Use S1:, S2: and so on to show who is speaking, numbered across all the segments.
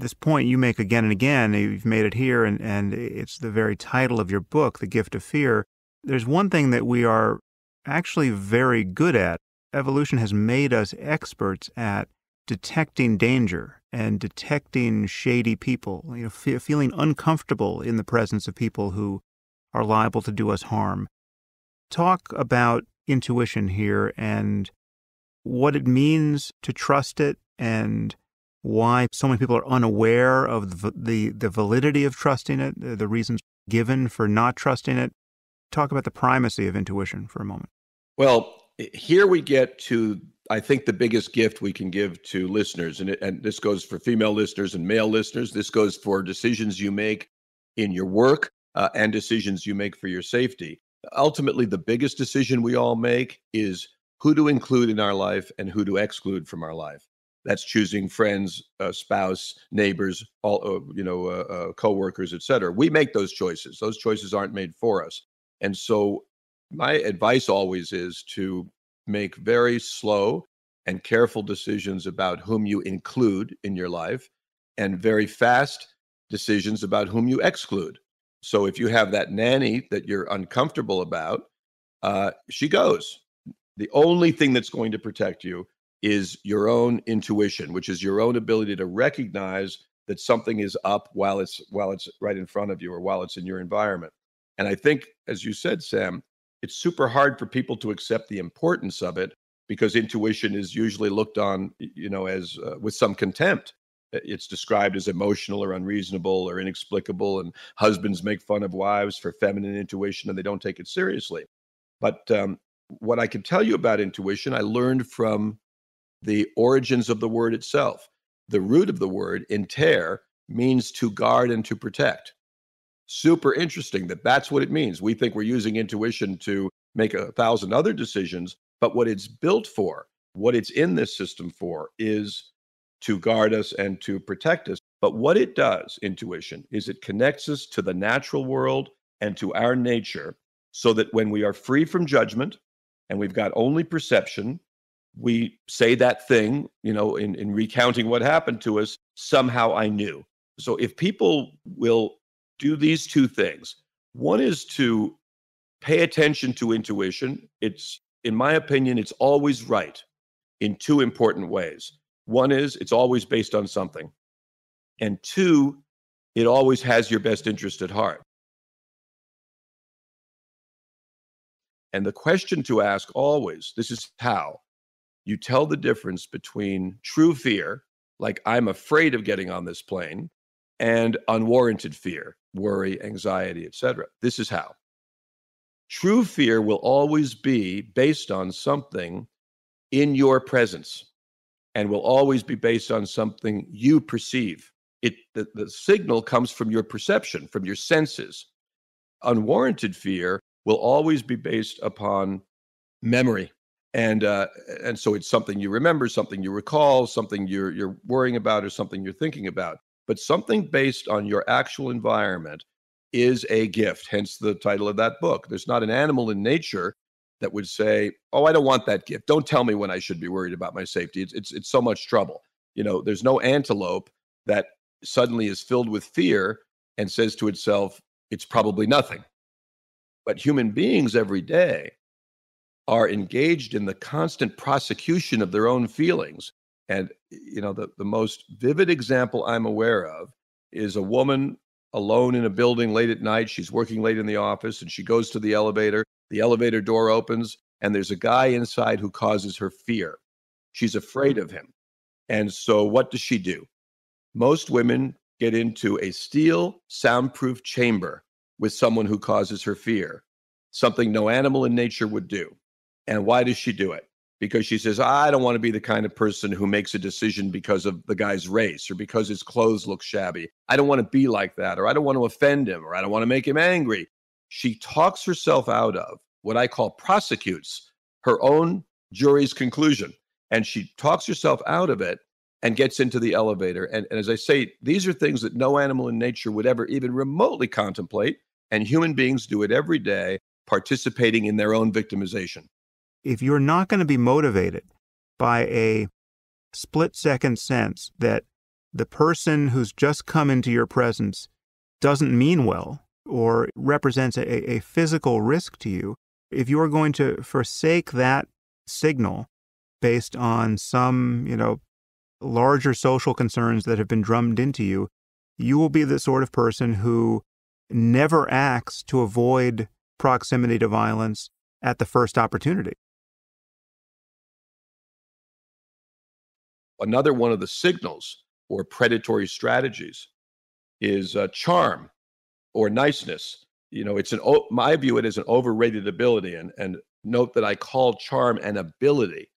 S1: this point you make again and again, you've made it here, and, and it's the very title of your book, The Gift of Fear. There's one thing that we are actually very good at. Evolution has made us experts at detecting danger and detecting shady people, you know, fe- feeling uncomfortable in the presence of people who are liable to do us harm. Talk about intuition here and what it means to trust it and why so many people are unaware of the, the, the validity of trusting it, the, reasons given for not trusting it. Talk about the primacy of intuition for a moment.
S2: Well, here we get to, I think, the biggest gift we can give to listeners. And, and this goes for female listeners and male listeners. This goes for decisions you make in your work uh, and decisions you make for your safety. Ultimately, the biggest decision we all make is who to include in our life and who to exclude from our life that's choosing friends, uh, spouse, neighbors, all uh, you know, uh, uh, coworkers, etc. We make those choices. Those choices aren't made for us. And so, my advice always is to make very slow and careful decisions about whom you include in your life, and very fast decisions about whom you exclude. So, if you have that nanny that you're uncomfortable about, uh, she goes. The only thing that's going to protect you is your own intuition, which is your own ability to recognize that something is up while it's while it's right in front of you or while it's in your environment. And I think, as you said, Sam, it's super hard for people to accept the importance of it because intuition is usually looked on, you know, as uh, with some contempt. It's described as emotional or unreasonable or inexplicable, and husbands make fun of wives for feminine intuition and they don't take it seriously. But um, what I can tell you about intuition, I learned from the origins of the word itself. The root of the word, inter, means to guard and to protect. Super interesting that that's what it means. We think we're using intuition to make a thousand other decisions, but what it's built for, what it's in this system for, is to guard us and to protect us. But what it does, intuition, is it connects us to the natural world and to our nature so that when we are free from judgment and we've got only perception we say that thing, you know, in, in recounting what happened to us, somehow I knew. So if people will do these two things, one is to pay attention to intuition. It's, in my opinion, it's always right in two important ways. One is it's always based on something. And two, it always has your best interest at heart. And the question to ask always this is how you tell the difference between true fear, like I'm afraid of getting on this plane, and unwarranted fear, worry, anxiety, etc. This is how. True fear will always be based on something in your presence and will always be based on something you perceive. It the, the signal comes from your perception, from your senses. Unwarranted fear will always be based upon memory and uh, and so it's something you remember, something you recall, something you're you're worrying about, or something you're thinking about. But something based on your actual environment is a gift. Hence the title of that book. There's not an animal in nature that would say, "Oh, I don't want that gift. Don't tell me when I should be worried about my safety. It's it's, it's so much trouble." You know, there's no antelope that suddenly is filled with fear and says to itself, "It's probably nothing." But human beings every day are engaged in the constant prosecution of their own feelings. And, you know, the, the most vivid example I'm aware of is a woman alone in a building late at night. She's working late in the office and she goes to the elevator. The elevator door opens and there's a guy inside who causes her fear. She's afraid of him. And so, what does she do? Most women get into a steel soundproof chamber with someone who causes her fear, something no animal in nature would do. And why does she do it? Because she says, I don't want to be the kind of person who makes a decision because of the guy's race or because his clothes look shabby. I don't want to be like that, or I don't want to offend him, or I don't want to make him angry. She talks herself out of what I call prosecutes her own jury's conclusion. And she talks herself out of it and gets into the elevator. And, and, as I say, these are things that no animal in nature would ever even remotely contemplate. And human beings do it every day, participating in their own victimization
S1: if you're not going to be motivated by a split second sense that the person who's just come into your presence doesn't mean well or represents a, a physical risk to you, if you are going to forsake that signal based on some, you know, larger social concerns that have been drummed into you, you will be the sort of person who never acts to avoid proximity to violence at the first opportunity.
S2: Another one of the signals or predatory strategies is uh, charm or niceness. You know, it's an I view it as an overrated ability, and and note that I call charm an ability.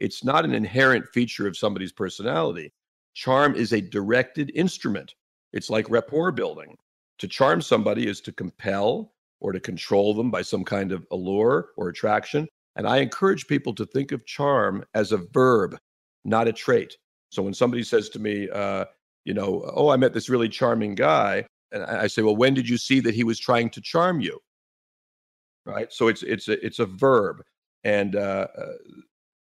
S2: It's not an inherent feature of somebody's personality. Charm is a directed instrument. It's like rapport building. To charm somebody is to compel or to control them by some kind of allure or attraction. And I encourage people to think of charm as a verb, not a trait. So when somebody says to me, uh, you know, oh, I met this really charming guy, and I say, well, when did you see that he was trying to charm you? Right. So it's it's a it's a verb, and uh, uh,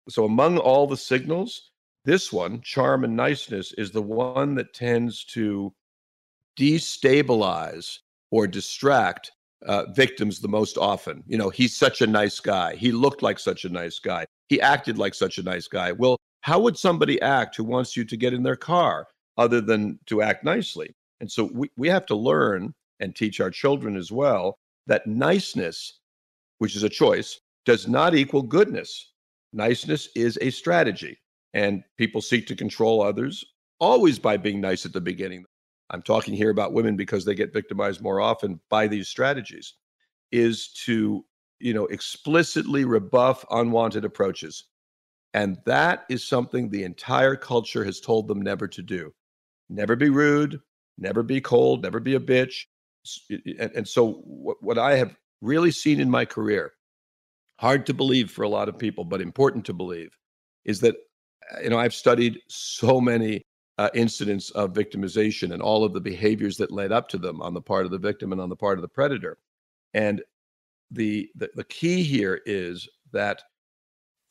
S2: so among all the signals, this one, charm and niceness, is the one that tends to destabilize or distract uh, victims the most often. You know, he's such a nice guy. He looked like such a nice guy. He acted like such a nice guy. Well, how would somebody act who wants you to get in their car other than to act nicely? And so we, we have to learn and teach our children as well that niceness, which is a choice, does not equal goodness. Niceness is a strategy, and people seek to control others always by being nice at the beginning. I'm talking here about women because they get victimized more often by these strategies, is to you know explicitly rebuff unwanted approaches. And that is something the entire culture has told them never to do. Never be rude, never be cold, never be a bitch. And, and so, what, what I have really seen in my career, hard to believe for a lot of people, but important to believe, is that, uh, you know, I've studied so many uh, incidents of victimization and all of the behaviors that led up to them on the part of the victim and on the part of the predator. And the, the, the key here is that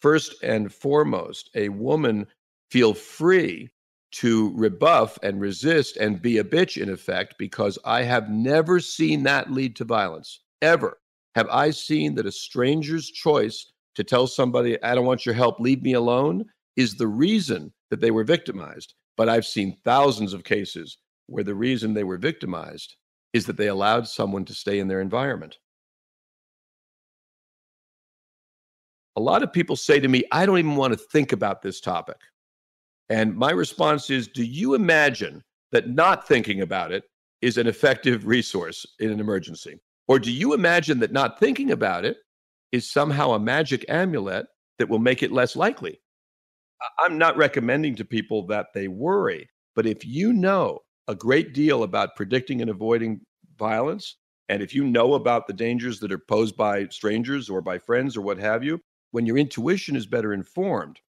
S2: first and foremost, a woman feel free to rebuff and resist and be a bitch in effect because I have never seen that lead to violence. Ever have I seen that a stranger's choice to tell somebody, I don't want your help, leave me alone, is the reason that they were victimized. But I've seen thousands of cases where the reason they were victimized is that they allowed someone to stay in their environment. A lot of people say to me, I don't even want to think about this topic. And my response is Do you imagine that not thinking about it is an effective resource in an emergency? Or do you imagine that not thinking about it is somehow a magic amulet that will make it less likely? I'm not recommending to people that they worry, but if you know a great deal about predicting and avoiding violence, and if you know about the dangers that are posed by strangers or by friends or what have you, when your intuition is better informed,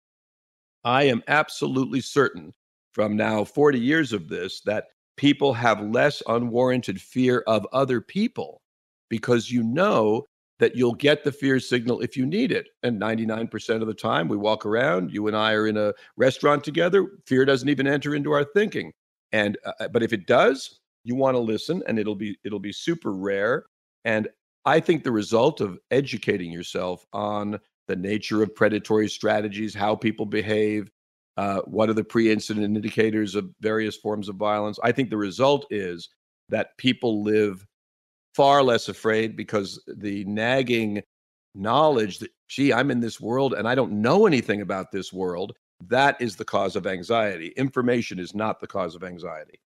S2: I am absolutely certain from now 40 years of this that people have less unwarranted fear of other people because you know that you'll get the fear signal if you need it. And 99% of the time we walk around, you and I are in a restaurant together, fear doesn't even enter into our thinking. And uh, uh but if it does, you want to listen and it'll be it'll be super rare and I think the result of educating yourself on the nature of predatory strategies, how people behave, uh, what are the pre-incident indicators of various forms of violence. I think the result is that people live far less afraid because the nagging knowledge that, gee, I'm in this world and I don't know anything about this world, that is the cause of anxiety. Information is not the cause of anxiety.